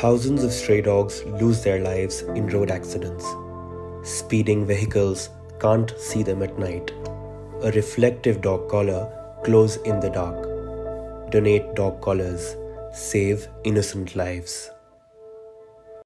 Thousands of stray dogs lose their lives in road accidents. Speeding vehicles can't see them at night. A reflective dog collar glows in the dark. Donate dog collars. Save innocent lives.